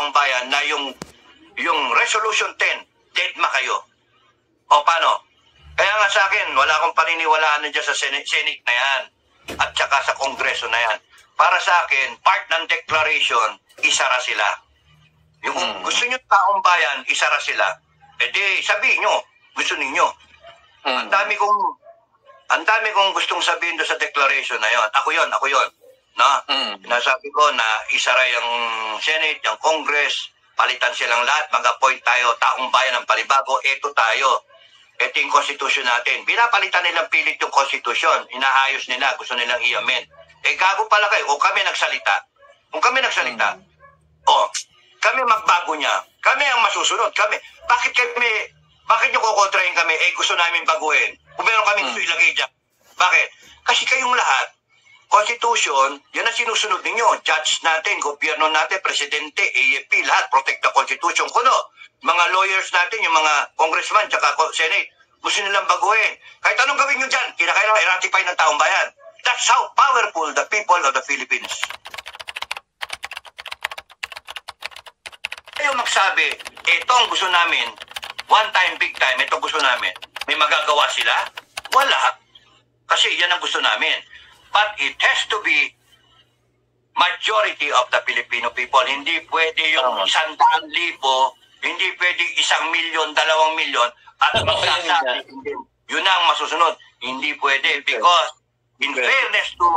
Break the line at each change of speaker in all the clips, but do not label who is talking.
taong bayan na yung yung Resolution 10, dead ma kayo. O paano? Kaya nga sa akin, wala akong paniniwalaan nandiyan sa Senate, Senate na yan at saka sa Kongreso na yan. Para sa akin, part ng declaration, isara sila. Yung
Hmm.
gusto nyo taong bayan, isara sila. E di, sabihin nyo, gusto ninyo.
Mm.
Ang dami kong ang dami kong gustong sabihin doon sa declaration na yon. Ako yon, ako yon. No?
Mm.
Nasabi ko na isara yung Senate, yung Congress, palitan silang lahat, mag-appoint tayo, taong bayan ng palibago, eto tayo. Ito yung constitution natin. Pinapalitan nilang pilit yung constitution. Inaayos nila, gusto nilang i-amend. Eh, gago pala kayo. O kami nagsalita. Kung kami nagsalita, o, kami magbago niya. Kami ang masusunod. Kami, bakit kami, bakit nyo kukontrahin kami? Eh, gusto namin baguhin. Kung meron kami gusto ilagay dyan. Bakit? Kasi kayong lahat, Constitution, yan ang sinusunod ninyo. Judge natin, gobyerno natin, presidente, AFP, lahat, protect the Constitution. Kuno, mga lawyers natin, yung mga congressman, tsaka Senate, gusto nilang baguhin. Kahit anong gawin nyo dyan, kinakailangan i-ratify ng taong bayan. That's how powerful the people of the Philippines. Kayo magsabi, ito ang gusto namin, one time, big time, ito gusto namin. May magagawa sila? Wala. Kasi yan ang gusto namin. But it has to be majority of the Filipino people. Hindi pwede yung isang daan libo, hindi pwede isang milyon, dalawang milyon, at magsasabi,
yun
ang masusunod. Hindi pwede because in fairness to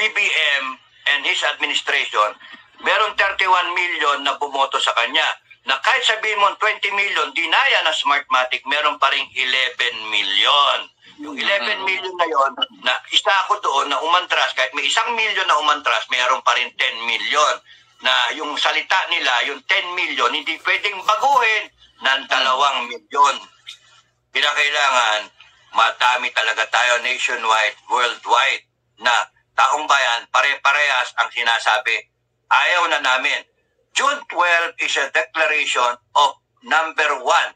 BBM and his administration, meron 31 million na bumoto sa kanya. Na kahit sabihin mo 20 million, dinaya na Smartmatic, meron pa rin 11 million. Yung 11 million na yon, na isa ako doon na umantras, kahit may isang million na umantras, meron pa rin 10 million. Na yung salita nila, yung 10 million, hindi pwedeng baguhin ng dalawang milyon. Pinakailangan, madami talaga tayo nationwide, worldwide, na taong bayan, pare-parehas ang sinasabi. Ayaw na namin. June 12 is a declaration of number one,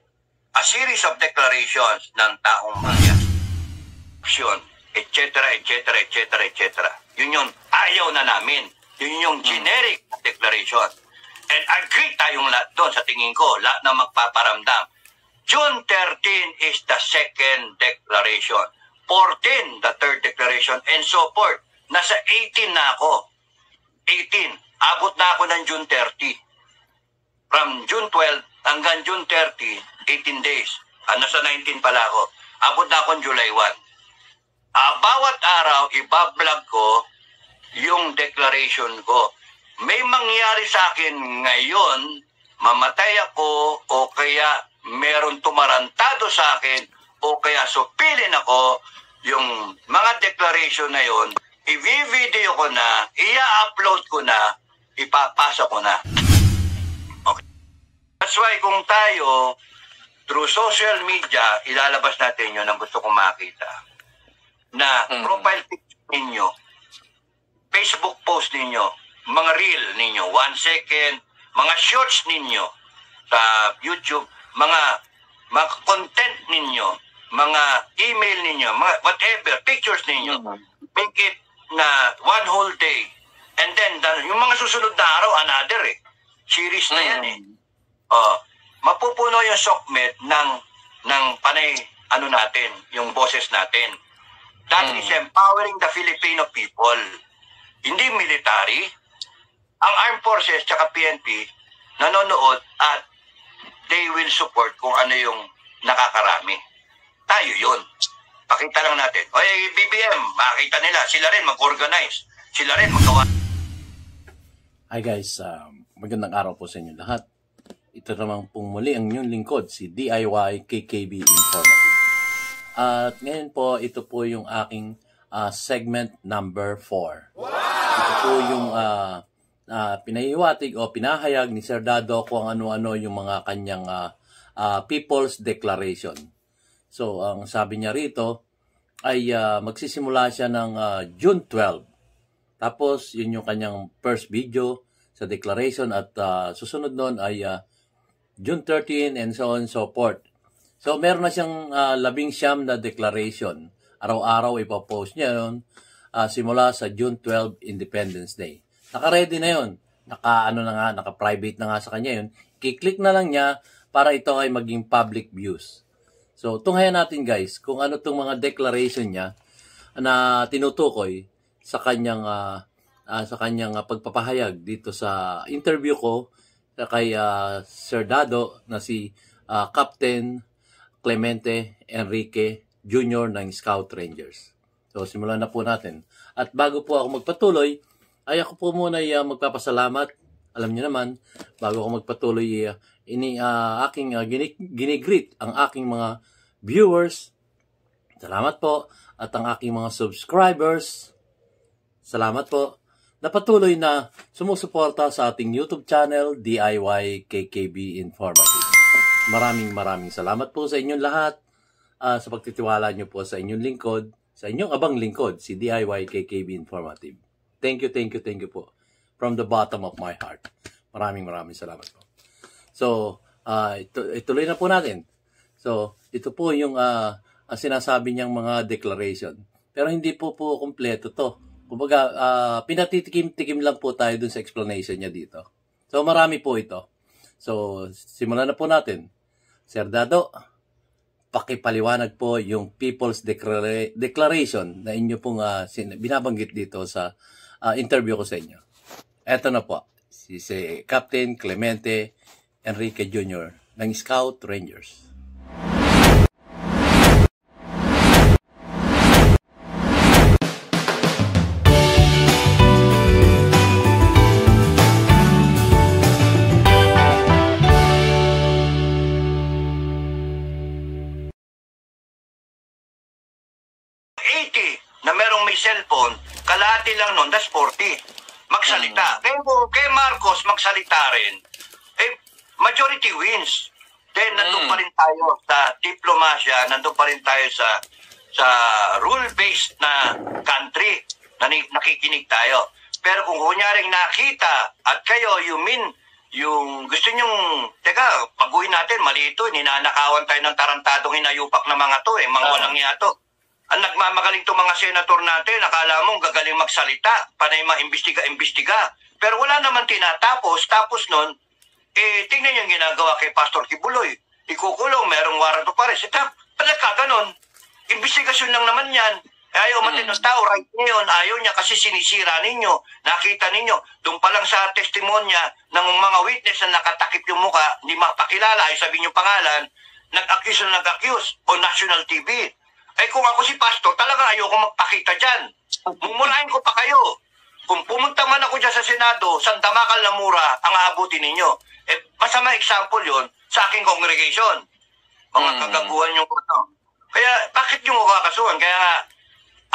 a series of declarations ng taong bayan. Action, etc., etc., etc., etc. Yun yung ayaw na namin. Yun yung generic declaration. And agree tayong lahat doon sa tingin ko, lahat na magpaparamdam. June 13 is the second declaration. 14, the third declaration, and so forth. Nasa 18 na ako. 18. Abot na ako ng June 30. From June 12 hanggang June 30, 18 days. Ah, nasa 19 pala ako. Abot na ako ng July 1. Ah, bawat araw, ibablog ko yung declaration ko. May mangyari sa akin ngayon, mamatay ako o kaya meron tumarantado sa akin o kaya supilin ako yung mga declaration na yon, i-video ko na, i-upload ko na, ipapasa ko na. Okay. That's why kung tayo, through social media, ilalabas natin yun ang gusto kong makita. Na
Mm.
profile picture ninyo, Facebook post ninyo, mga reel ninyo, one second, mga shorts ninyo sa YouTube, mga mga content ninyo, mga email ninyo, mga whatever, pictures ninyo,
Mhm.
make it na one whole day. And then, the- yung mga susunod na araw, another eh. Series na yan eh. Oh, mapupuno yung SOCMED ng ng panay ano natin, yung boses natin. That
Mm.
is empowering the Filipino people. Hindi military. Ang armed forces tsaka PNP nanonood at they will support kung ano yung nakakarami. Tayo yun. Pakita lang natin. Oy, BBM, makita nila. Sila rin mag-organize. Sila rin magawa.
Hi guys, um, magandang araw po sa inyo lahat. Ito naman pong muli ang inyong lingkod, si DIY KKB Informative. At ngayon po, ito po yung aking ah, segment number 4. Ito po yung uh, pinahiwatig o pinahayag ni Sir Dado kung ano-ano yung mga kanyang ah, ah, People's Declaration. So, ang sabi niya rito ay ah, magsisimula siya ng ah, June 12. Tapos, yun yung kanyang first video sa declaration at ah, susunod nun ay ah, June 13 and so on and so forth. So, meron na siyang ah, labing siyam na declaration. Araw-araw ipopost niya yun ah, simula sa June 12 Independence Day. Naka-ready na yun. naka ano na nga, naka-private na nga sa kanya yun. Kiklik na lang niya para ito ay maging public views. So, tunghayan natin guys kung ano tong mga declaration niya na tinutukoy sa kanyang ah, ah, sa kanyang ah, pagpapahayag dito sa interview ko kay ah, Sir Dado na si ah, Captain Clemente Enrique Jr. ng Scout Rangers. So, simulan na po natin. At bago po ako magpatuloy, ay ako po muna ay ah, magpapasalamat. Alam niyo naman, bago ako magpatuloy, ah, ini ah, aking ah, gini- ginigreet ang aking mga viewers. Salamat po. At ang aking mga subscribers. Salamat po. Na patuloy na sumusuporta sa ating YouTube channel, DIY KKB Informative. Maraming maraming salamat po sa inyong lahat ah, sa pagtitiwala niyo po sa inyong lingkod, sa inyong abang lingkod, si DIY KKB Informative. Thank you, thank you, thank you po. From the bottom of my heart. Maraming maraming salamat po. So, ah, ito, ituloy na po natin. So, ito po yung ang sinasabi niyang mga declaration. Pero hindi po po kompleto to. Kumbaga, ah, pinatitikim-tikim lang po tayo dun sa explanation niya dito. So, marami po ito. So, simulan na po natin. Sir Dado, pakipaliwanag po yung People's Declara- Declaration na inyo pong sin- binabanggit dito sa ah, interview ko sa inyo. Eto na po, si, si Captain Clemente Enrique Jr. ng Scout Rangers.
40. Magsalita. Kaya, kay Marcos, magsalita rin. Eh, majority wins. Then, nandun
Mm.
pa rin tayo sa diplomasya, nandun pa rin tayo sa sa rule-based na country na ni- nakikinig tayo. Pero kung kunyaring nakita at kayo, you mean, yung gusto nyong, teka, paguhin natin, mali ito, ninanakawan tayo ng tarantadong hinayupak na mga to, eh, mga
Ah.
walang yato. Ang nagmamagaling to mga senator natin, akala mo gagaling magsalita, panay maimbestiga-imbestiga. Pero wala naman tinatapos. Tapos nun, eh, tingnan yung ginagawa kay Pastor Kibuloy. Ikukulong, merong warrant of arrest. Ito, pala ka ganon. Investigasyon lang naman yan. Eh, Ayaw matin ng tao, right niya yun. Ayaw niya kasi sinisira ninyo. Nakita ninyo. Doon pa lang sa testimonya ng mga witness na nakatakip yung muka, hindi mapakilala, ay sabihin yung pangalan, nag-accuse na nag-accuse o national TV. Ay kung ako si pastor, talaga ayoko magpakita dyan. Mumurahin ko pa kayo. Kung pumunta man ako dyan sa Senado, Santa Macal na mura ang aabutin ninyo. Eh, masama example yon sa aking congregation. Mga
Mm.
kagaguhan yung ano. Kaya, bakit yung kakasuhan? Kaya nga,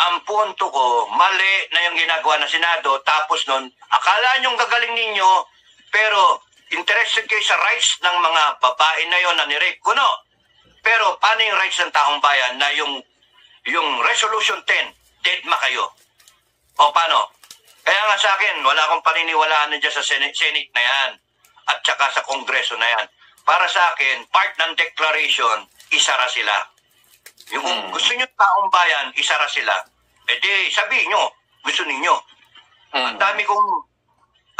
ang punto ko, mali na yung ginagawa ng Senado. Tapos nun, akala nyong gagaling ninyo, pero interested kayo sa rights ng mga babae na yon na ni-rape. Kuno. Pero paano yung rights ng taong bayan na yung yung Resolution 10, deadma kayo? O paano? Kaya nga sa akin, wala akong paniniwalaan na dyan sa Senate, Senate na yan. At saka sa Kongreso na yan. Para sa akin, part ng declaration, isara sila. Yung
Hmm.
gusto nyo taong bayan, isara sila. E di, sabihin nyo, gusto ninyo.
Mm.
Ang dami kong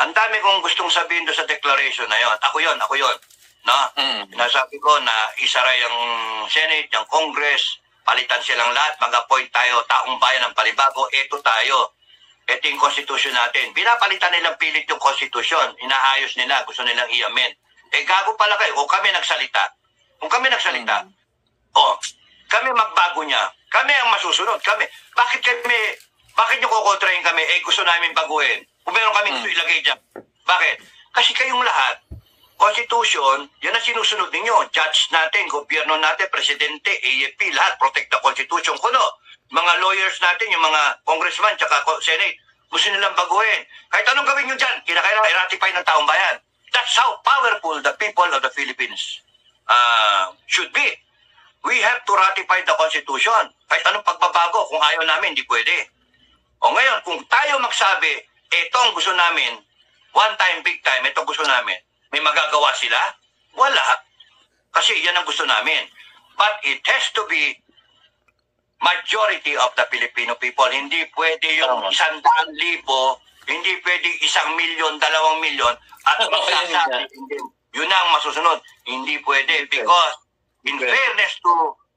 ang dami kong gustong sabihin doon sa declaration na yon. Ako yon, ako yon. No?
Mm.
Nasabi ko na isara yung Senate, yung Congress, palitan silang lahat, mag-appoint tayo, taong bayan ng palibago, eto tayo. Ito yung constitution natin. Pinapalitan nilang pilit yung constitution. Inaayos nila, gusto nilang i-amend. Eh, gago pala kayo. Kung kami nagsalita, kung kami nagsalita, oh, kami magbago niya. Kami ang masusunod. Kami. Bakit kami, bakit nyo kukontrahin kami? Eh, gusto namin baguhin. Kung meron kami gusto ilagay dyan. Bakit? Kasi kayong lahat, Constitution, yan ang sinusunod ninyo. Judge natin, gobyerno natin, presidente, AFP, lahat, protect the Constitution. Kuno, mga lawyers natin, yung mga congressman, tsaka Senate, gusto nilang baguhin. Kahit anong gawin nyo dyan, kinakailangan i-ratify ng taong bayan. That's how powerful the people of the Philippines uh, should be. We have to ratify the Constitution. Kahit anong pagbabago, kung ayaw namin, hindi pwede. O ngayon, kung tayo magsabi, ito ang gusto namin, one time, big time, ito gusto namin, may magagawa sila? Wala. Kasi yan ang gusto namin. But it has to be majority of the Filipino people. Hindi pwede yung
Tama.
isandaan libo Hindi pwedeng isang milyon, dalawang milyon at magsasabi,
yun nga.
hindi, yun ang masusunod. Hindi pwede because in
Pwede.
fairness to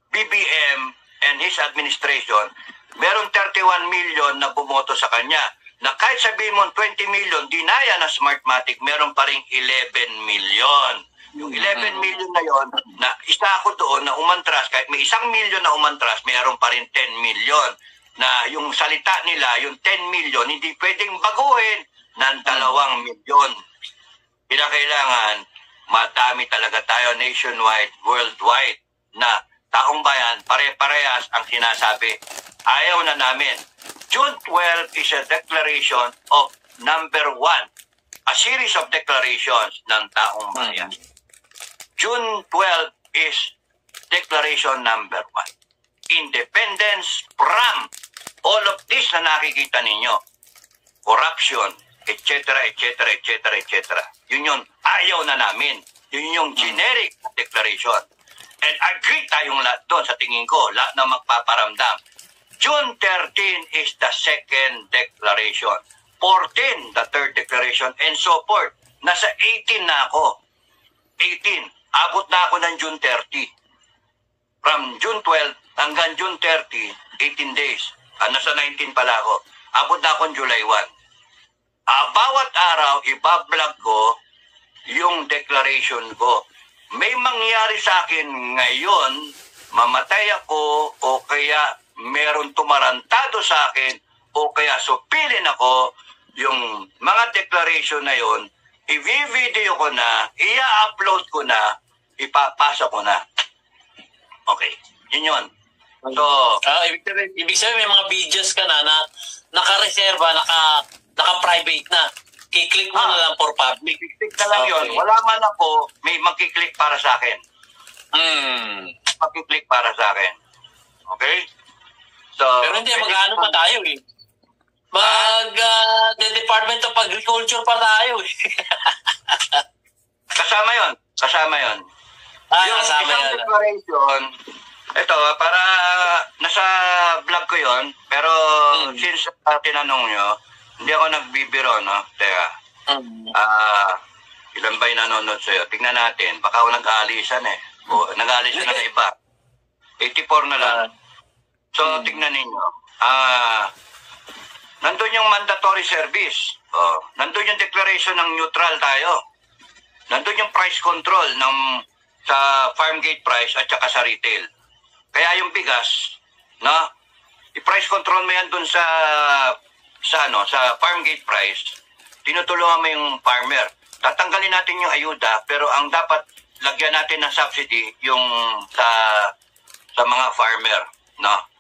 BBM and his administration, meron 31 million na bumoto sa kanya. Na kahit sabihin mo 20 million, dinaya na Smartmatic, meron pa rin 11 million. Yung 11 million na yon, na isa ako doon na umantras, kahit may isang million na umantras, meron pa rin 10 million. Na yung salita nila, yung 10 million, hindi pwedeng baguhin ng dalawang milyon. Kinakailangan, madami talaga tayo nationwide, worldwide, na taong bayan, pare-parehas ang sinasabi. Ayaw na namin. June 12 is a declaration of number one. A series of declarations ng taong bayan. June 12 is declaration number one. Independence from all of this na nakikita ninyo. Corruption, etc., etc., etc., etc. Yun yung ayaw na namin. Yun yung generic declaration. And agree tayong lahat doon sa tingin ko, lahat na magpaparamdam. June 13 is the second declaration. 14, the third declaration, and so forth. Nasa 18 na ako. 18. Abot na ako ng June 30. From June 12 hanggang June 30, 18 days. Ah, nasa 19 pala ako. Abot na akong July 1. Ah, bawat araw, ibablog ko yung declaration ko. May mangyari sa akin ngayon, mamatay ako o kaya meron tumarantado sa akin o kaya supilin ako yung mga declaration na yon, i-video ko na, i-upload ko na, ipapasa ko na. Okay, yun yun. So,
Ah, ibig sabihin, ibig sabihin may mga videos ka na na naka-reserva, naka, naka-private na. Kiklik mo
Ah.
na lang for public.
click na lang yun.
Okay.
Wala man ako, may magkiklik para sa akin.
Hmm.
Magkiklik para sa akin. Okay? So,
Pero hindi, mag-ano pa tayo eh. Mag, ah, the Department of Agriculture pa tayo eh.
Kasama yon Kasama yon
ah,
yung
kasama
isang
yan.
declaration, ito, para nasa vlog ko yon pero
Hmm.
since uh, tinanong nyo, hindi ako nagbibiro, no? Teka,
Hmm.
ah, ilan ba yung nanonood sa'yo? Tingnan natin, baka ako nag-aalisan eh. O, nag-aalisan na iba. 84 na lang. So,
Hmm.
tingnan ninyo. Ah, nandun yung mandatory service. Oh, nandun yung declaration ng neutral tayo. Nandun yung price control ng sa farm gate price at saka sa retail. Kaya yung bigas, no? I-price control mo yan dun sa sa ano, sa farm gate price. Tinutulungan mo yung farmer. Tatanggalin natin yung ayuda, pero ang dapat lagyan natin ng subsidy yung sa sa mga farmer, no?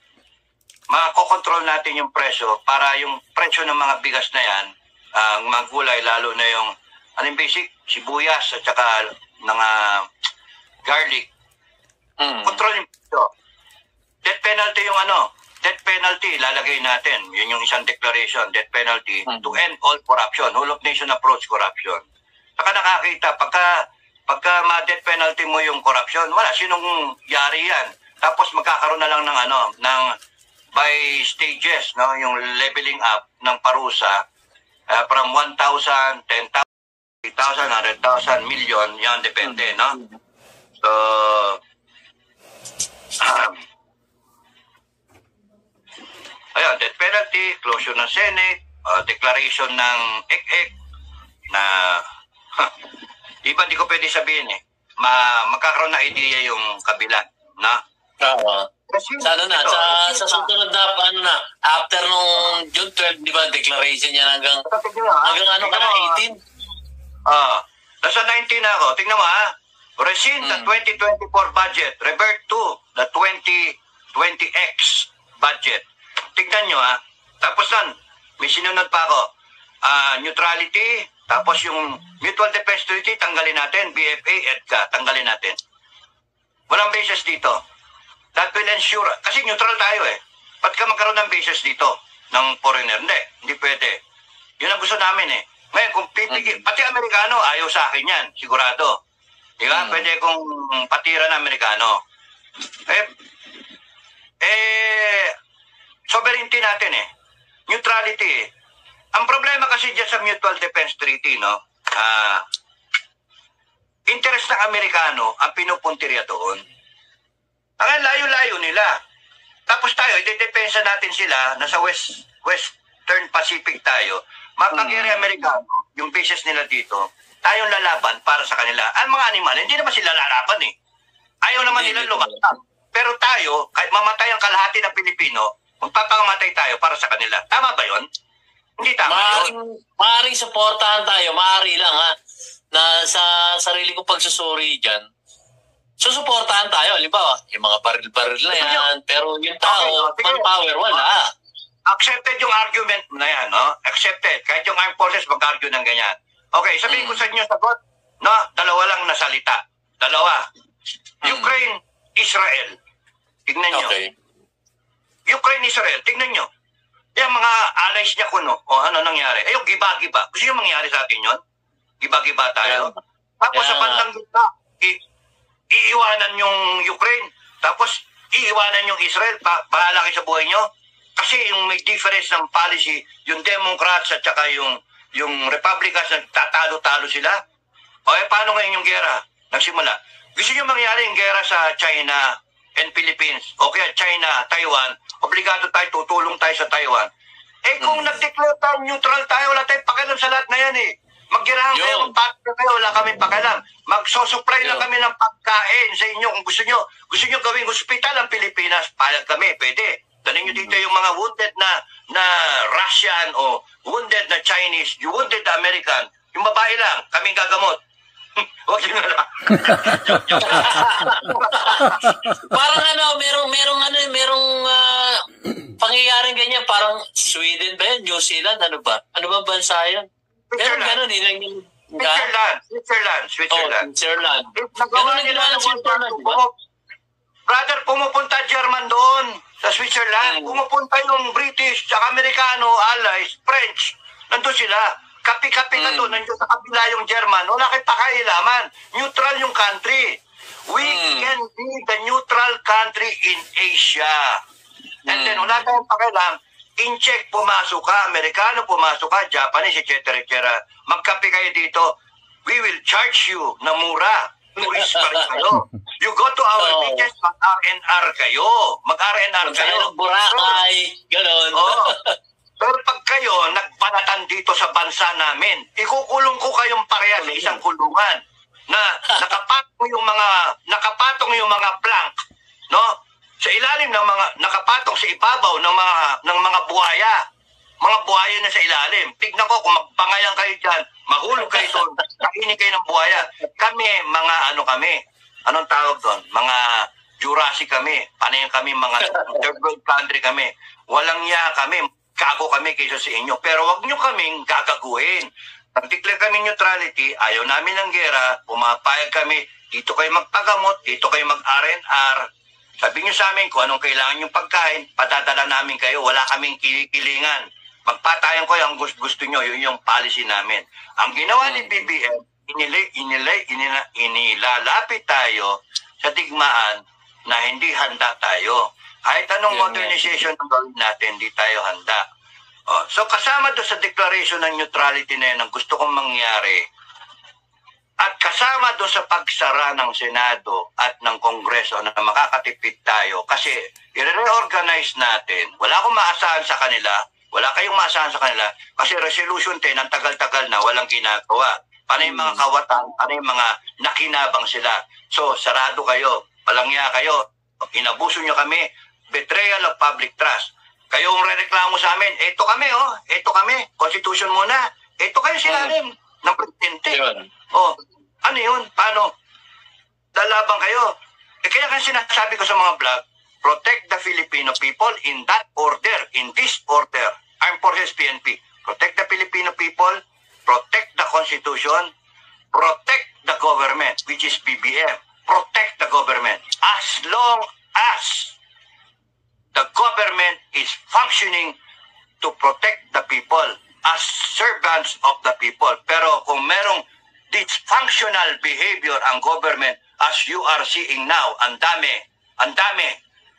Makokontrol natin yung presyo para yung presyo ng mga bigas na yan, ang mga gulay, lalo na yung, ano yung basic? Sibuyas at saka mga garlic.
Hmm.
Control yung presyo. Death penalty yung ano, death penalty, lalagay natin. Yun yung isang declaration, death penalty,
Mhm.
to end all corruption, whole of nation approach corruption. Saka nakakita, pagka, pagka ma-death penalty mo yung corruption, wala, sinong yari yan? Tapos magkakaroon na lang ng ano, ng by stages, no, yung leveling up ng parusa uh, from 1,000, 10,000, 3,000, 100,000, million, yan depende, no? So, ayun, death penalty, closure ng Senate, uh, declaration ng EC-EC na, di ba di ko pwede sabihin eh, ma magkakaroon na idea yung kabila, na?
Oo. Sa ano na,
ito,
sa, sa susunod na, ano na, after nung June 12, di ba, declaration yan hanggang, hanggang ano ka na, 18?
Ah, nasa 19 na ako. Tingnan mo ha. Rescind the
Hmm.
2024 budget. Revert to the 2020X budget. Tingnan nyo ha. Tapos nun, may sinunod pa ako. Ah, neutrality, tapos yung mutual defense treaty, tanggalin natin. BFA, EDCA, tanggalin natin. Walang basis dito. That will ensure, kasi neutral tayo eh. Ba't ka magkaroon ng basis dito ng foreigner? Hindi, hindi pwede. Yun ang gusto namin eh. Ngayon, kung pipigil, pati Amerikano, ayaw sa akin yan, sigurado. Di ba?
Mm.
Pwede kong patira ng Amerikano. Eh, eh, sovereignty natin eh. Neutrality eh. Ang problema kasi dyan sa Mutual Defense Treaty, no? Ah, interest ng Amerikano ang pinupuntirya doon. Ang layo-layo nila. Tapos tayo, idedepensa natin sila na sa West, Western Pacific tayo. Mapagkiri Amerikano, yung bases nila dito, tayong lalaban para sa kanila. Ang mga animal, hindi naman sila lalaban eh. Ayaw naman nila lumaban. Pero tayo, kahit mamatay ang kalahati ng Pilipino, magpapangamatay tayo para sa kanila. Tama ba yon? Hindi tama yun.
Maaring, maaring supportahan tayo, maaari lang ha, na sa sarili kong pagsusuri dyan, susuportahan tayo, halimbawa, yung mga baril-baril na yan, pero yung tao,
Okay,
manpower, wala.
Accepted yung argument na yan, no? Accepted. Kahit yung armed forces mag-argue ng ganyan. Okay, sabihin ko
Mm.
sa inyo sagot. No, dalawa lang na salita. Dalawa.
Mm.
Ukraine, Israel. Tignan nyo.
Okay.
Ukraine, Israel. Tignan nyo. Yung mga allies niya kuno. O ano nangyari? Eh, yung giba-giba. Gusto nyo mangyari sa atin yon? Giba-giba tayo.
Yeah.
Tapos sa
Yeah.
bandang gitna, iiwanan yung Ukraine. Tapos iiwanan yung Israel. Pa bahala kayo sa buhay nyo. Kasi yung may difference ng policy, yung Democrats at saka yung yung Republicans nagtatalo-talo sila. O eh, paano ngayon yung gera? Nagsimula. Gusto nyo mangyari yung gera sa China and Philippines o kaya China, Taiwan, obligado tayo, tutulong tayo sa Taiwan. Eh kung
Hmm.
nag-declare tayo, neutral tayo, wala tayong pakialam sa lahat na yan eh. Maggirahan kayo,
Yun.
magpapagod kayo, wala kami pakialam. Magsosupply lang
Yun.
kami ng pagkain sa inyo kung gusto nyo. Gusto nyo gawing hospital ang Pilipinas, payag kami, pwede. Dalhin nyo dito yung mga wounded na na Russian o wounded na Chinese, yung wounded na American, yung babae lang, kaming gagamot. Huwag yun na lang.
parang ano, merong, merong ano, merong ah, pangyayaring ganyan, parang Sweden ba yan? New Zealand, ano ba? Ano ba bansa yan?
Switzerland.
ganun, yun yung...
Switzerland. Switzerland.
Oh,
Switzerland.
Switzerland.
Nagawa
Ganun
nila ng
Switzerland, di ba?
pumu- Brother, pumupunta German doon sa Switzerland.
Hmm.
Pumupunta yung British, tsaka Amerikano, allies, French. Nandun sila. Kapi-kapi ka
Hmm.
doon. Nandiyo sa kabila yung German. Wala kayong pakailaman. Neutral yung country. We
Hmm.
can be the neutral country in Asia. And then,
Hmm.
wala tayong pakialam. In check, pumasok ka. Amerikano, pumasok ka. Japanese, etc. etc. Magkape kayo dito. We will charge you na mura. Tourist pa rin kayo. You go to our
Oo.
beaches, mag-RNR kayo. Mag-RNR kayo.
ng Boracay, gano'n.
Oo. Pero pag kayo nagbanatan dito sa bansa namin, ikukulong ko kayong pareha sa isang kulungan na nakapatong yung mga nakapatong yung mga plank, no? Sa ilalim ng mga nakapatong sa ibabaw ng mga ng mga buhaya. Mga buhaya na sa ilalim. Tignan ko kung magpangayan kayo diyan, mahulog kayo doon, kainin kayo ng buhaya. Kami mga ano kami, anong tawag doon? Mga Jurassic kami. Paano yung kami mga third world country kami. Walang ya kami. Kago kami kaysa sa inyo. Pero wag nyo kaming gagaguhin. Nag-declare kami neutrality, ayaw namin ng gera, pumapayag kami, dito kayo magpagamot, dito kayo mag-R&R. Sabi nyo sa amin kung anong kailangan yung pagkain, patadala namin kayo, wala kaming kilikilingan. Magpatayan ko yung gusto, gusto nyo, yun yung policy namin. Ang ginawa ni BBM, inilay, inilay, inila, inilalapit tayo sa digmaan na hindi handa tayo. Kahit anong modernization ang gawin natin, hindi tayo handa. Oh, so kasama doon sa declaration ng neutrality na yun ang gusto kong mangyari at kasama doon sa pagsara ng Senado at ng Kongreso na makakatipid tayo kasi i-reorganize natin. Wala akong maasahan sa kanila. Wala kayong maasahan sa kanila kasi resolution 10 ang tagal-tagal na walang ginagawa. Paano yung mga kawatan? Paano yung mga nakinabang sila? So, sarado kayo. Palangya kayo. Inabuso nyo kami. Betrayal of public trust. Kayong rereklamo sa amin, eto kami oh, eto kami, constitution muna. Eto kayo silalim ng presidente.
Yun.
Oh, ano yun? Paano? Lalabang kayo. Eh kaya kasi sinasabi ko sa mga vlog, protect the Filipino people in that order, in this order. Armed Forces PNP. Protect the Filipino people, protect the Constitution, protect the government, which is BBM. Protect the government. As long as the government is functioning to protect the people as servants of the people. Pero kung merong dysfunctional behavior ang government as you are seeing now, ang dami, ang dami.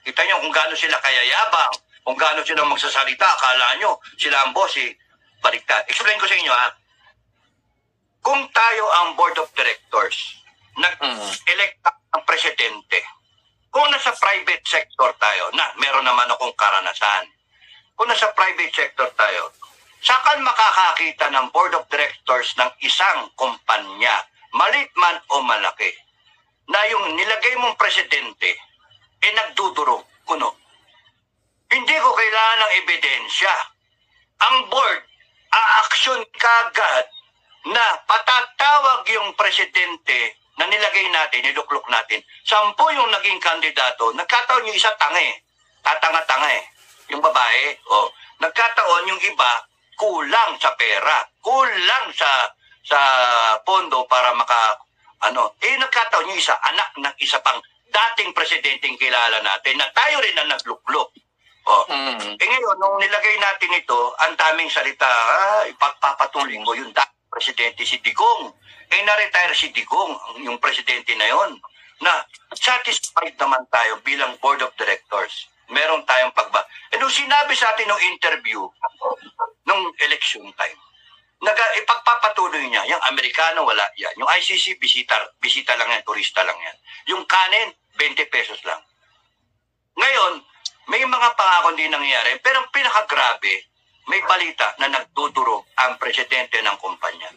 Kita nyo kung gaano sila kayayabang, kung gaano sila magsasalita, akala nyo sila ang boss eh. baliktad. Explain ko sa inyo ha. Kung tayo ang board of directors, nag-elect ng presidente, kung nasa private sector tayo, na meron naman akong karanasan, kung nasa private sector tayo, saan makakakita ng board of directors ng isang kumpanya, malit man o malaki, na yung nilagay mong presidente, eh nagdudurog, kuno. Hindi ko kailangan ng ebidensya. Ang board, a-action kagad na patatawag yung presidente na nilagay natin, niluklok natin. Sampo yung naging kandidato, nagkataon yung isa tanga eh. Tatanga-tanga eh. Yung babae, oh. Nagkataon yung iba, kulang sa pera, kulang sa sa pondo para maka ano, eh nagkataon yung isa, anak ng isa pang dating presidenteng kilala natin na tayo rin ang nagluklok. Oh.
Mm.
Eh ngayon, nung nilagay natin ito, ang daming salita, ah, ipagpapatuloy ko yung dating presidente si Digong. Eh na-retire si Digong, yung presidente na yon na satisfied naman tayo bilang board of directors. Meron tayong pagba... Eh nung sinabi sa atin nung interview, nung election time, naga, ipagpapatuloy niya, yung Amerikano wala yan. Yung ICC, bisita, bisita lang yan, turista lang yan. Yung kanin, 20 pesos lang. Ngayon, may mga pangako din nangyayari, pero ang pinakagrabe, may balita na nagduduro ang presidente ng kumpanya.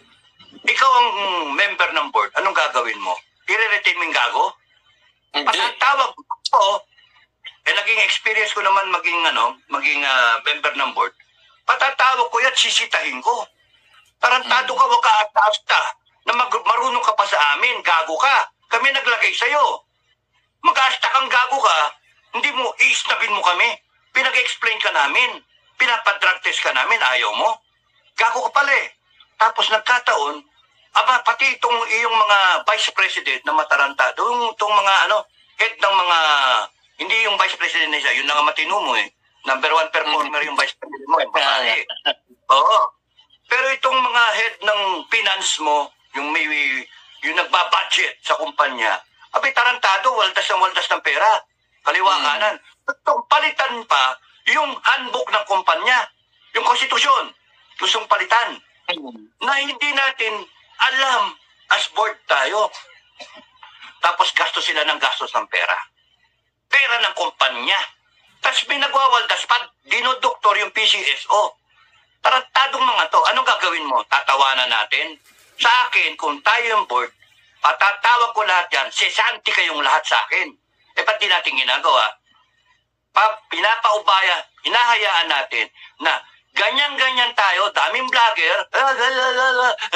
Ikaw ang member ng board, anong gagawin mo? I-retain mo yung gago?
Hindi.
Patatawag ko, eh naging experience ko naman maging ano, maging ah, member ng board. Patatawag ko yan, sisitahin ko. Tarantado ka, wag ka asta na mag- marunong ka pa sa amin, gago ka. Kami naglagay sa'yo. Mag-asta kang gago ka, hindi mo, iistabin mo kami. Pinag-explain ka namin. Pinapadrag test ka namin, ayaw mo. Gago ka pala eh. Tapos nagkataon, aba, pati itong iyong mga vice president na matarantado, yung itong mga ano, head ng mga, hindi yung vice president na siya, yun na nga matino mo eh. Number one performer yung vice president mo, yung babae. Oo. Pero itong mga head ng finance mo, yung may yung nagbabudget sa kumpanya, abay tarantado, waldas ng waldas ng pera. Kaliwa
Mm.
kanan. Itong palitan pa yung handbook ng kumpanya, yung konstitusyon. Gustong palitan na hindi natin alam as board tayo. Tapos gasto sila ng gastos ng. Pera ng kumpanya. Tapos may nagwawaldas pa, dinodoktor yung PCSO. Tarantadong mga to. Anong gagawin mo? Tatawanan natin? Sa akin, kung tayo yung board, patatawag ko lahat yan, sesanti kayong lahat sa akin. Eh, ba't di natin ginagawa? Pa, pinapaubaya, hinahayaan natin na ganyan-ganyan tayo, daming vlogger, ah,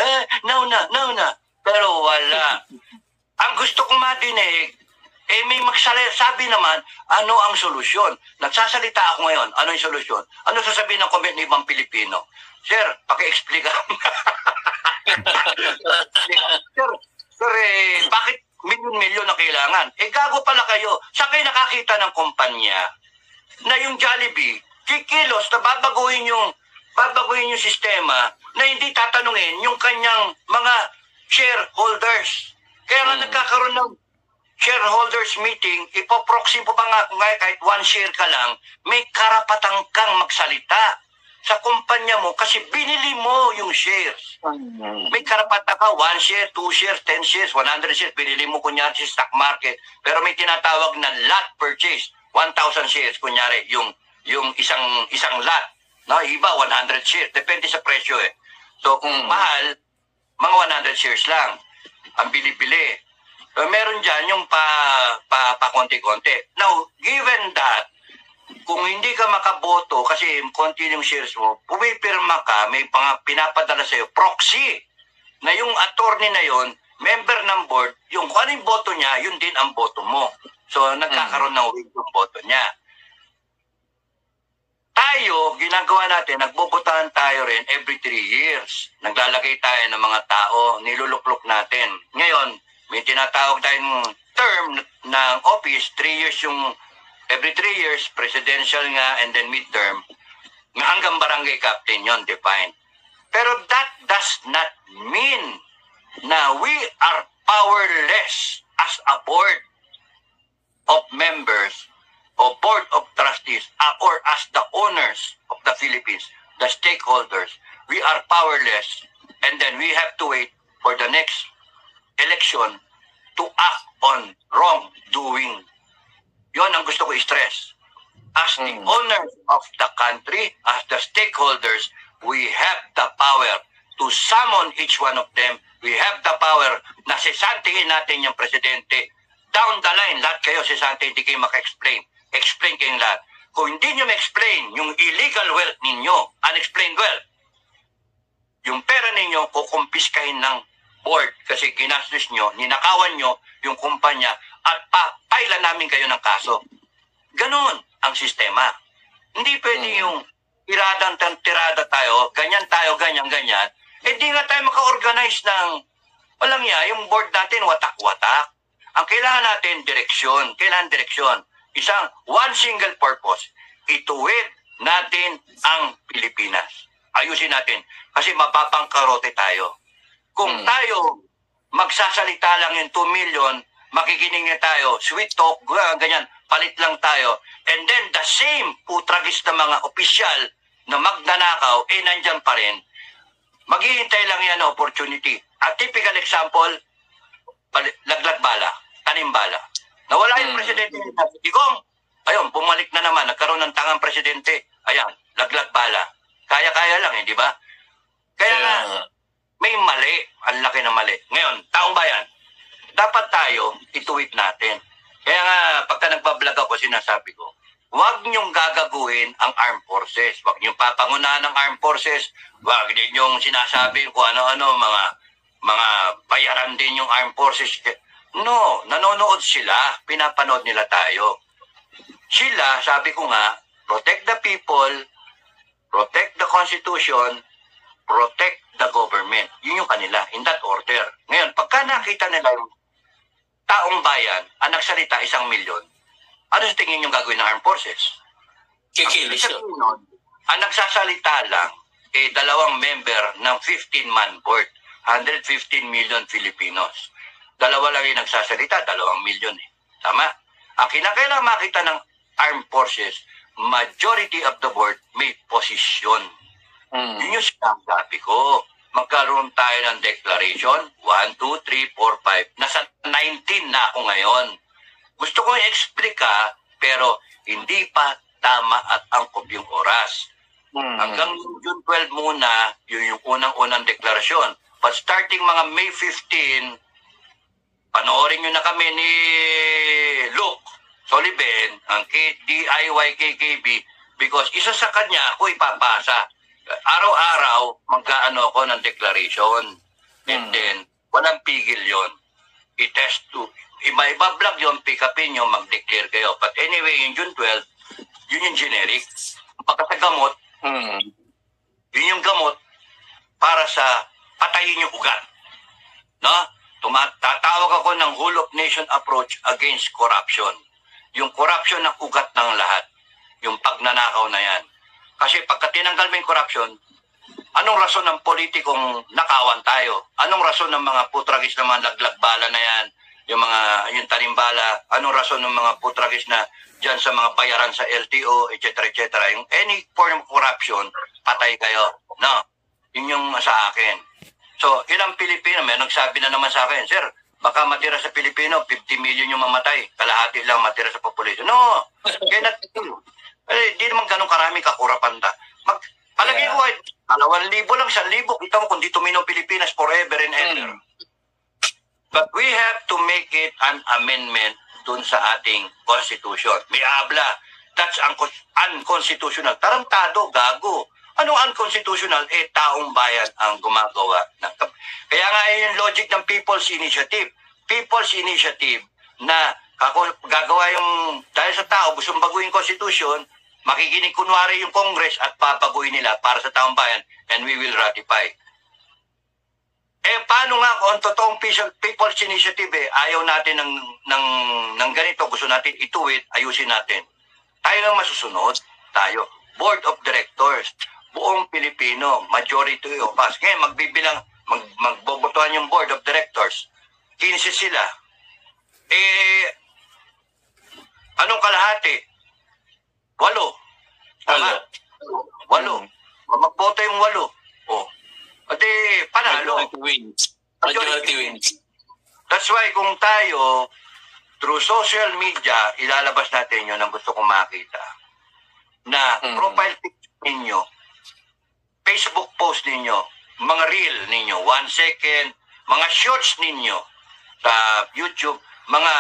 eh, no na, no na. Pero wala. Ang gusto kong madinig, eh may magsabi naman, ano ang solusyon? Nagsasalita ako ngayon, ano yung solusyon? Ano sasabihin ng comment ng ibang Pilipino? Sir, paki-explica. sir, sir, eh, bakit milyon-milyon na kailangan? Eh, gago pala kayo. Saan kayo nakakita ng kumpanya na yung Jollibee, kikilos na babaguhin yung babaguhin yung sistema na hindi tatanungin yung kanyang mga shareholders. Kaya nga
Hmm.
nagkakaroon ng shareholders meeting, ipoproxy po pa nga kahit one share ka lang, may karapatan kang magsalita sa kumpanya mo kasi binili mo yung shares. May karapatan ka, one share, two shares, ten shares, 100 shares, binili mo kunyari sa stock market. Pero may tinatawag na lot purchase, 1,000 shares kunyari, yung yung isang isang lot. No, iba 100 shares, depende sa presyo eh. So kung
Mm.
mahal, mga 100 shares lang ang bili-bili. So, meron dyan yung pa, pa, pa konti-konti. Now, given that, kung hindi ka makaboto kasi konti yung shares mo, pumipirma ka, may pang, pinapadala sa'yo, proxy, na yung attorney na yon member ng board, yung kung ano yung boto niya, yun din ang boto mo. So, nagkakaroon ng weight yung boto niya. Tayo, ginagawa natin, nagbobotahan tayo rin every three years. Naglalagay tayo ng mga tao, niluluklok natin. Ngayon, may tinatawag tayong term ng office, three years yung, every three years, presidential nga, and then midterm. Hanggang barangay captain yon defined. Pero that does not mean na we are powerless as a board of members o board of trustees uh, or as the owners of the Philippines, the stakeholders. we are powerless and then we have to wait for the next election to act on wrongdoing. Yon ang gusto ko i-stress. As the
Hmm.
owners of the country, as the stakeholders, we have the power to summon each one of them. We have the power na sisantingin natin yung presidente. Down the line, lahat kayo sisante, hindi kayo maka-explain. Explain kayong lahat. Kung hindi nyo ma-explain yung illegal wealth ninyo, unexplained wealth, yung pera ninyo kukumpiskahin ng board kasi ginastos nyo, ninakawan nyo yung kumpanya at papailan namin kayo ng kaso. Ganon ang sistema. Hindi pwede
Hmm.
yung tiradang tan tirada tayo, ganyan tayo, ganyan, ganyan. Eh di nga tayo maka-organize ng walang ya, yung board natin watak-watak. Ang kailangan natin, direksyon. Kailangan direksyon. Isang one single purpose. Ituwid natin ang Pilipinas. Ayusin natin. Kasi mapapangkarote tayo. Kung
Hmm.
tayo magsasalita lang yung 2 million, makikinig na tayo, sweet talk, ga- ganyan, palit lang tayo. And then the same putragis na mga opisyal na magnanakaw, eh nandyan pa rin. Maghihintay lang yan na opportunity. A typical example, laglag bala, tanim bala. Nawala yung
Hmm.
presidente. Digong, ayun, bumalik na naman, nagkaroon ng tangang presidente. Ayan, laglag bala. Kaya-kaya lang eh, di ba? Kaya nga,
Kaya,
may mali. Ang laki na mali. Ngayon, taong bayan, dapat tayo ituwid natin. Kaya nga, pagka nagbablog ako, sinasabi ko, huwag niyong gagaguhin ang armed forces. Huwag niyong papangunahan ng armed forces. Huwag din sinasabi kung ano-ano, mga mga bayaran din yung armed forces. No, nanonood sila. Pinapanood nila tayo. Sila, sabi ko nga, protect the people, protect the constitution, protect the government. Yun yung kanila, in that order. Ngayon, pagka nakita nila yung taong bayan ang nagsalita isang milyon, ano sa tingin yung gagawin ng armed forces?
kikilis
Ang
yun.
ang nagsasalita lang, eh, dalawang member ng 15-man board, 115 million Filipinos. Dalawa lang yung nagsasalita, dalawang milyon eh. Tama? Ang kinakailangan makita ng armed forces, majority of the board may posisyon.
Hmm.
Yun yung sinasabi ko. Magkaroon tayo ng declaration. 1, 2, 3, 4, 5. Nasa 19 na ako ngayon. Gusto ko i-explica, pero hindi pa tama at angkop yung oras.
Hmm.
Hanggang June 12 muna, yun yung unang-unang deklarasyon. But starting mga May 15, panoorin nyo na kami ni Luke Soliben, ang DIY KKB, because isa sa kanya ako ipapasa. Araw-araw, magkaano ako ng declaration. And
Hmm.
then, walang pigil yon I-test to. Iba-iba vlog yun, pick upin nyo, mag-declare kayo. But anyway, yung June 12, yun yung generic. Pagka sa gamot,
Hmm.
yun yung gamot para sa patayin yung ugat. No? Tuma- tatawag ako ng whole of nation approach against corruption. Yung corruption ng ugat ng lahat. Yung pagnanakaw na yan. Kasi pagka tinanggal mo yung corruption, anong rason ng politikong nakawan tayo? Anong rason ng mga putragis na mga laglagbala na yan? Yung mga, yung tanimbala, anong rason ng mga putragis na dyan sa mga bayaran sa LTO, etc. etc. Yung any form of corruption, patay kayo. No? Yun yung sa akin. So, ilang Pilipino, may nagsabi na naman sa akin, Sir, baka matira sa Pilipino, 50 million yung mamatay. Kalahati lang matira sa population. No! Kaya not eh, di naman ganun karami kakurapanda. Mag, palagay
Yeah.
ko, ay, dalawang libo lang, isang libo. Kita mo kung dito minaw Pilipinas forever and ever.
Hmm.
But we have to make it an amendment dun sa ating constitution. May abla. That's uncon- unconstitutional. Tarantado, gago. Anong unconstitutional? Eh, taong bayan ang gumagawa. Ng Kaya nga yun yung logic ng People's Initiative. People's Initiative na kako, gagawa yung, dahil sa tao, gustong baguhin constitution, makikinig kunwari yung Congress at papaguhin nila para sa taong bayan and we will ratify. Eh, paano nga kung totoong People's Initiative eh, ayaw natin ng, ng, ng ganito, gusto natin ituwid, ayusin natin. Tayo ang masusunod, tayo. Board of Directors, buong Pilipino, majority of us. Ngayon, magbibilang, mag, magbobotohan yung Board of Directors. 15 sila. Eh, anong kalahati? Walo. Tama?
Walo.
Walo. Magboto yung walo. Oh. Ate, panalo.
Majority wins. Majority wins.
That's why kung tayo, through social media, ilalabas natin yun ang gusto kong makita. Na
Mm.
profile picture ninyo, Facebook post ninyo, mga reel ninyo, one second, mga shorts ninyo sa YouTube, mga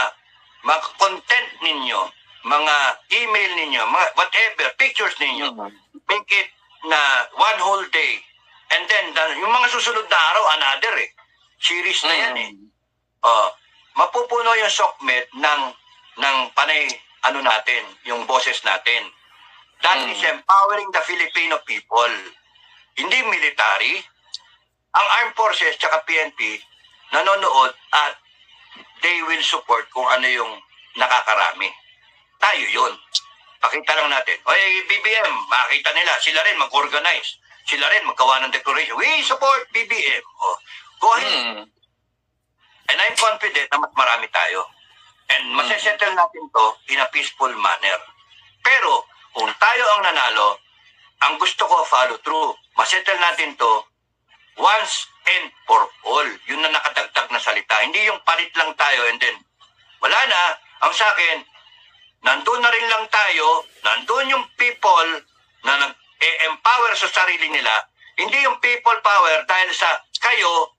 mga content ninyo, mga email ninyo, mga whatever, pictures ninyo,
Mm.
make it na one whole day. And then, the- yung mga susunod na araw, another eh. Series na yan eh. Oh, mapupuno yung SOCMED ng ng panay ano natin, yung boses natin. That
Mm.
is empowering the Filipino people. Hindi military. Ang armed forces tsaka PNP nanonood at they will support kung ano yung nakakarami. Tayo yun. Pakita lang natin. Oy, BBM, makita nila. Sila rin mag-organize. Sila rin magkawa ng declaration. We support BBM. Oh, go ahead.
Mm.
And I'm confident na mas marami tayo. And masesettle natin to in a peaceful manner. Pero, kung tayo ang nanalo, ang gusto ko follow through. Masettle natin to once and for all. Yun na nakadagdag na salita. Hindi yung palit lang tayo and then, wala na. Ang sa akin, nandun na rin lang tayo, nandun yung people na nag-empower sa sarili nila. Hindi yung people power dahil sa kayo,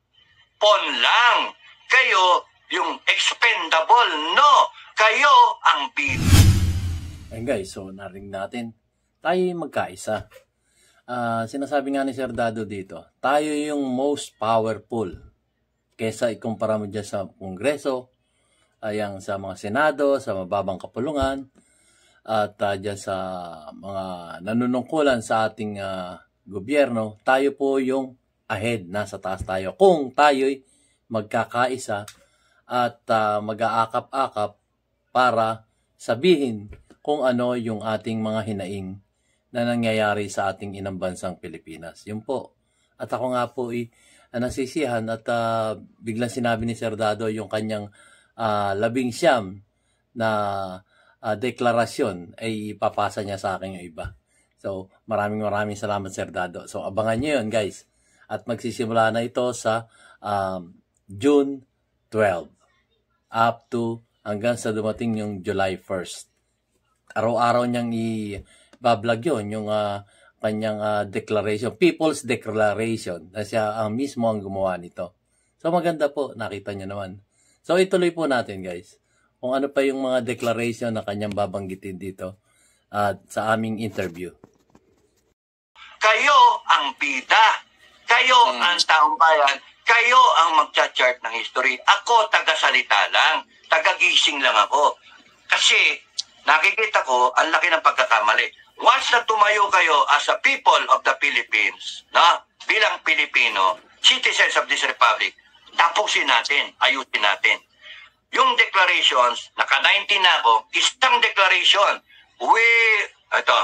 pon lang. Kayo yung expendable. No, kayo ang bid.
Ayun guys, so narinig natin, tayo yung magkaisa. Ah, sinasabi nga ni Sir Dado dito, tayo yung most powerful kesa ikumpara mo dyan sa Kongreso, ayang sa mga Senado, sa mababang kapulungan, at ah, dyan sa mga nanunungkulan sa ating ah, gobyerno, tayo po yung ahead, nasa taas tayo. Kung tayo'y magkakaisa at ah, mag-aakap-akap para sabihin kung ano yung ating mga hinaing na nangyayari sa ating inang bansang Pilipinas. Yun po. At ako nga po ay ah, nasisihan at ah, biglang sinabi ni Sir Dado yung kanyang ah, labing siyam na ah, deklarasyon ay papasa niya sa akin yung iba. So, maraming maraming salamat Sir Dado. So, abangan niyo yun guys. At magsisimula na ito sa um, June 12 up to hanggang sa dumating yung July 1st. Araw-araw niyang i-bablog yun, yung ah, kanyang ah, declaration, People's Declaration, na siya ang mismo ang gumawa nito. So maganda po, nakita niyo naman. So ituloy po natin guys, kung ano pa yung mga declaration na kanyang babanggitin dito at sa aming interview.
Kayo ang bida. Kayo
Mm.
ang taong bayan. Kayo ang magcha-chart ng history. Ako, taga-salita lang. Taga-gising lang ako. Kasi, nakikita ko, ang laki ng pagkakamali. Once na tumayo kayo as a people of the Philippines, no? bilang Pilipino, citizens of this republic, tapusin natin, ayusin natin. Yung declarations, naka-19 na ako, isang declaration. We, ito,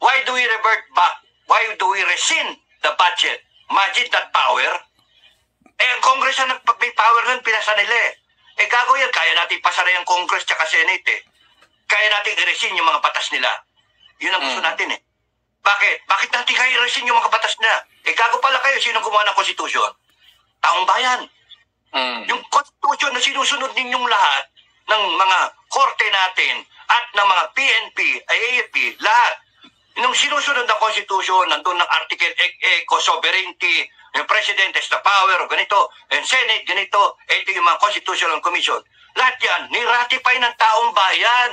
why do we revert back? Why do we rescind the budget? Imagine that power. Eh, ang Congress nagpag may power nun, pinasa nila eh. Eh, gago yan. Kaya natin pasara yung Congress tsaka Senate eh. Kaya natin i-rescind yung mga batas nila. Yun ang gusto
Mm.
natin eh. Bakit? Bakit natin kaya i-rescind yung mga batas nila? Eh, gago pala kayo. Sino gumawa ng konstitusyon? Taong bayan.
Mm.
Yung constitution na sinusunod ninyong lahat ng mga korte natin at ng mga PNP, ay AFP, lahat. Nung sinusunod ng constitution, nandun ng article eco sovereignty, yung president has the power, ganito, and senate, ganito, ito yung mga constitutional commission. Lahat yan, niratify ng taong bayan.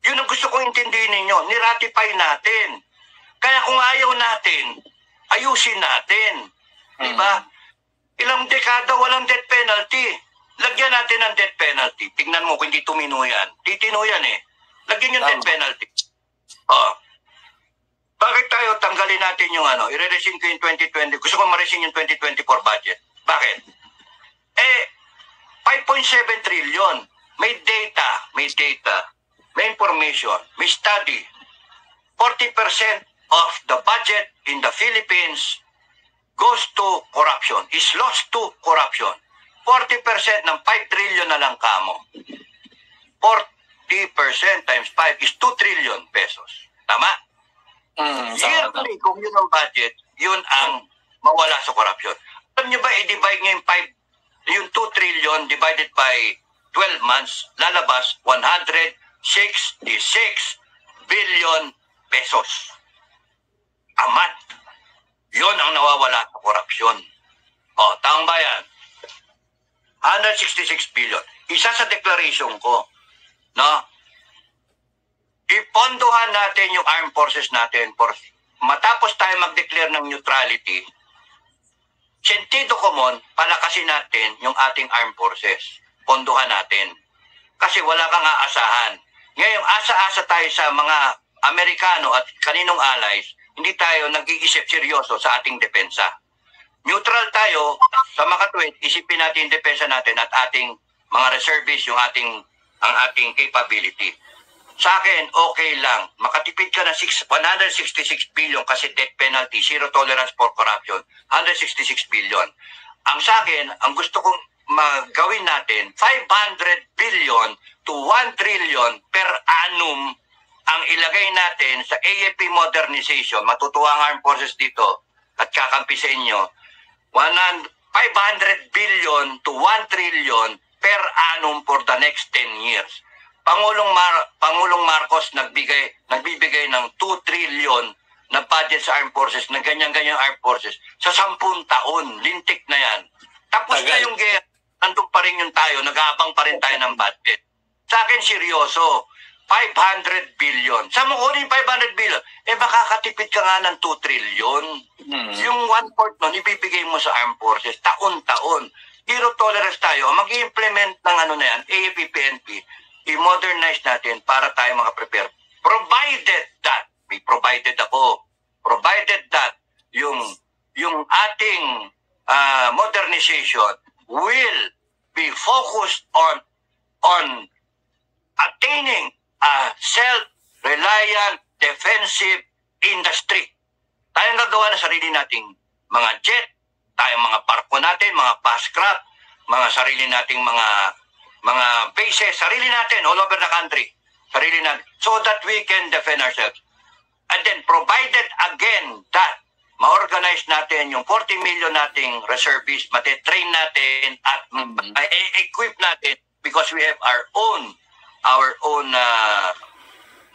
Yun ang gusto kong intindihin ninyo, niratify natin. Kaya kung ayaw natin, ayusin natin. Di ba? Ilang dekada walang death penalty. Lagyan natin ng death penalty. Tingnan mo kung hindi tumino yan. Titino yan eh. Lagyan yung death
Tama.
penalty. Oh. Bakit tayo tanggalin natin yung ano, i-resin ko yung 2020. Gusto ko ma-resin yung 2024 budget. Bakit? Eh, 5.7 trillion. May data, may data, may information, may study. 40% of the budget in the Philippines goes to corruption, is lost to corruption. 40% ng 5 trillion na lang kamo. 40% times 5 is 2 trillion pesos. Tama?
Mm.
Yearly, kung yun ang budget, yun ang mawala sa corruption. Alam nyo ba, i-divide yung 5, yung 2 trillion divided by 12 months, lalabas 166 billion pesos. A month. Yun ang nawawala sa korupsyon. O, taong bayan, 166 billion. Isa sa declaration ko, no? Ipondohan natin yung armed forces natin for matapos tayo mag-declare ng neutrality, sentido common, palakasin natin yung ating armed forces. Pondohan natin. Kasi wala kang aasahan. Ngayon, asa-asa tayo sa mga Amerikano at kaninong allies, hindi tayo nag-iisip seryoso sa ating depensa. Neutral tayo sa makatwid, isipin natin yung depensa natin at ating mga reservists, yung ating ang ating capability. Sa akin, okay lang. Makatipid ka ng 6, 166 billion kasi death penalty, zero tolerance for corruption. 166 billion. Ang sa akin, ang gusto kong magawin natin, 500 billion to 1 trillion per annum ang ilagay natin sa AFP modernization. Matutuwa ang armed forces dito at kakampi sa inyo. 100 500 billion to 1 trillion per annum for the next 10 years. Pangulong Mar Pangulong Marcos nagbigay nagbibigay ng 2 trillion na budget sa armed forces, na ganyan-ganyan armed forces, sa 10 taon, lintik na yan. Tapos na
Tagal.
yung gera, andun pa rin yung tayo, nag-aabang pa rin tayo ng budget. Sa akin, seryoso, 500 billion. Sa mo kunin 500 billion, eh makakatipid ka nga ng 2 trillion.
Hmm.
Yung one-fourth nun, ibibigay mo sa armed forces, taon-taon. Zero tolerance tayo. mag implement ng ano na yan, AFP, PNP, i-modernize natin para tayo makaprepare. Provided that, may provided ako, provided that yung yung ating ah, modernization will be focused on on attaining a self-reliant defensive industry. Tayong gagawa ng sarili nating mga jet, tayong mga barko natin, mga fast-craft, mga sarili nating mga mga bases, sarili natin all over the country. Sarili natin. So that we can defend ourselves. And then provided again that ma-organize natin yung 40 million nating reservists, matitrain natin at
Mhm.
uh, equip natin because we have our own our own uh,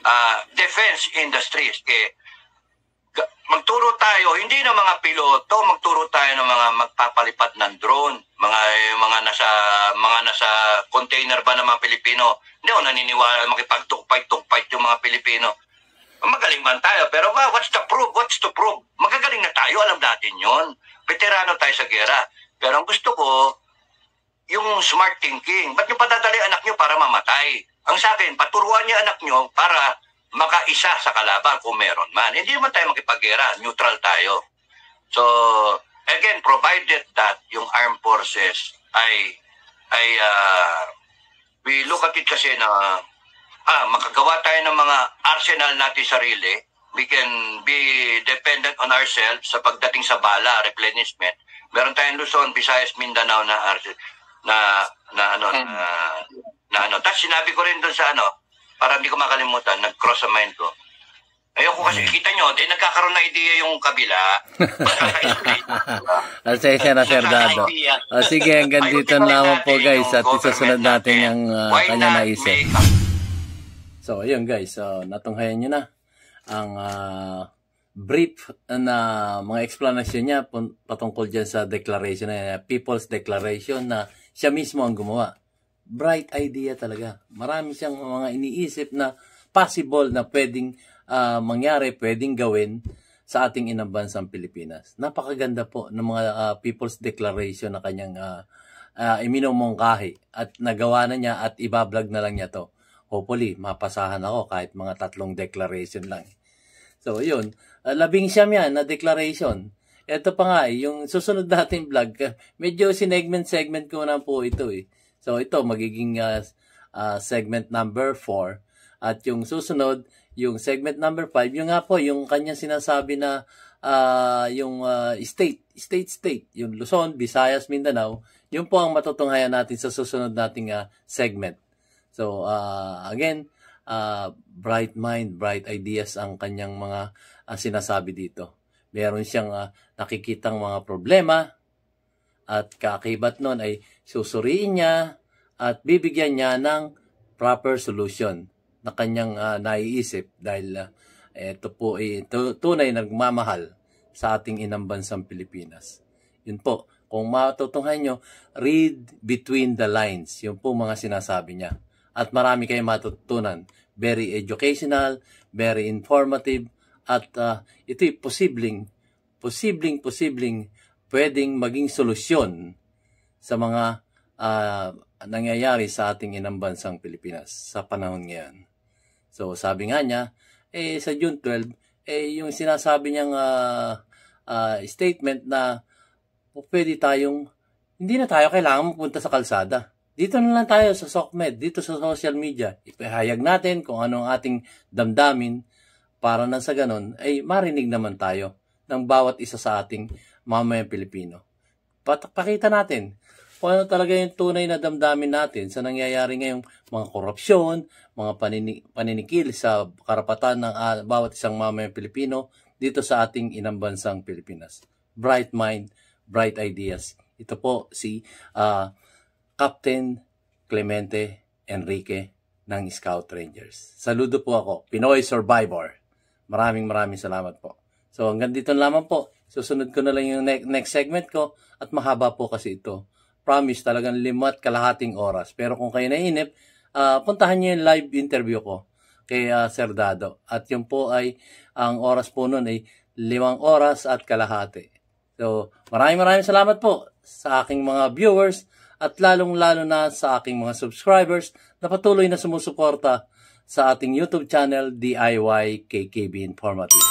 uh, defense industries. Ga- magturo tayo, hindi ng mga piloto, magturo tayo ng mga magpapalipad ng drone, mga mga nasa mga nasa container ba ng mga Pilipino. Hindi ako naniniwala makipagtukpay-tukpay yung mga Pilipino. Magaling man tayo, pero wa- what's the proof? What's to prove? Magagaling na tayo, alam natin yon. Veterano tayo sa gera. Pero ang gusto ko, yung smart thinking. Ba't nyo padadali anak nyo para mamatay? Ang sa akin, paturuan niyo anak nyo para makaisa sa kalaban kung meron man. Hindi naman tayo makipaggera, neutral tayo. So, again, provided that yung armed forces ay ay ah, we look at it kasi na ah, makagawa tayo ng mga arsenal natin sarili. We can be dependent on ourselves sa pagdating sa bala, replenishment. Meron tayong Luzon, Visayas, Mindanao na arsenal na na ano
Mm.
na, na ano. Tapos sinabi ko rin doon sa ano, para hindi ko makalimutan, nag-cross sa mind ko. Ayoko kasi, kita nyo, di nagkakaroon na idea yung kabila.
Pasensya na, Sir Dado. Ah, sige, hanggang dito na lamang po, guys. At isusunod natin yung uh,
Why
kanya naisip. So, ayun guys. So, natunghayan nyo na ang ah, brief na mga explanation niya patungkol dyan sa declaration na People's Declaration na siya mismo ang gumawa. Bright idea talaga. Marami siyang mga iniisip na possible na pwedeng ah, mangyari, pwedeng gawin sa ating inang bansang Pilipinas. Napakaganda po ng mga ah, People's Declaration na kanyang uh, iminumungkahi at nagawa na niya at ibablog na lang niya to hopefully, mapasahan ako kahit mga tatlong declaration lang. So, yun. Uh, labing siyam yan na declaration. Ito pa nga, eh, yung susunod natin vlog, medyo sinegment-segment ko na po ito eh. So, ito, magiging uh, uh, segment number 4. At yung susunod, yung segment number 5, yung nga po, yung kanya sinasabi na uh, yung uh, state, state, state, yung Luzon, Visayas, Mindanao, yun po ang matutunghayan natin sa susunod nating uh, segment. So, uh, again, uh, bright mind, bright ideas ang kanyang mga uh, sinasabi dito. meron siyang ah, nakikitang mga problema at kaakibat nun ay susuriin niya at bibigyan niya ng proper solution na kanyang ah, naiisip dahil ah, ito po ay tu- tunay nagmamahal sa ating inang bansang Pilipinas. Yun po, kung matutunghan nyo, read between the lines. Yun po mga sinasabi niya. At marami kayong matutunan. Very educational, very informative, at ah, ito'y posibleng, posibleng, posibleng pwedeng maging solusyon sa mga ah, nangyayari sa ating inang bansang Pilipinas sa panahon ngayon. So, sabi nga niya, eh, sa June 12, eh, yung sinasabi niyang ah, ah, statement na pwede tayong, hindi na tayo kailangan pupunta sa kalsada. Dito na lang tayo sa SOCMED, dito sa social media. Ipahayag natin kung ano ang ating damdamin para na sa ganun, ay marinig naman tayo ng bawat isa sa ating mamayang Pilipino. Pakita natin kung ano talaga yung tunay na damdamin natin sa nangyayari ngayong mga korupsyon, mga panini- paninikil sa karapatan ng ah, bawat isang mamayang Pilipino dito sa ating inang bansang Pilipinas. Bright mind, bright ideas. Ito po si ah, Captain Clemente Enrique ng Scout Rangers. Saludo po ako, Pinoy Survivor. Maraming maraming salamat po. So hanggang dito lamang po. Susunod ko na lang yung ne- next segment ko at mahaba po kasi ito. Promise talagang lima at kalahating oras. Pero kung kayo nainip, ah, puntahan niyo yung live interview ko kay ah, Sir Dado. At yun po ay, ang oras po nun ay limang oras at kalahati. So, maraming maraming salamat po sa aking mga viewers at lalong-lalo na sa aking mga subscribers na patuloy na sumusuporta sa ating YouTube channel DIY KKB Informative.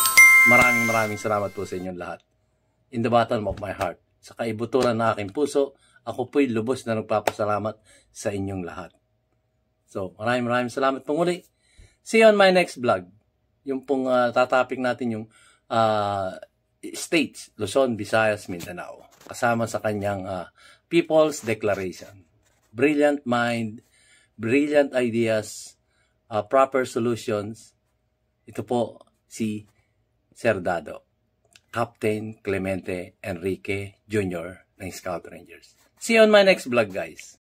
Maraming maraming salamat po sa inyong lahat. In the bottom of my heart, sa kaibuturan ng aking puso, ako po'y lubos na nagpapasalamat sa inyong lahat. So, maraming maraming salamat po muli. See you on my next vlog. Yung pong ah, tatapik natin yung ah, states, Luzon, Visayas, Mindanao. Kasama sa kanyang ah, People's Declaration. Brilliant mind, brilliant ideas, ah, proper solutions. Ito po si Sir Dado, Captain Clemente Enrique Jr. ng Scout Rangers. See you on my next vlog, guys.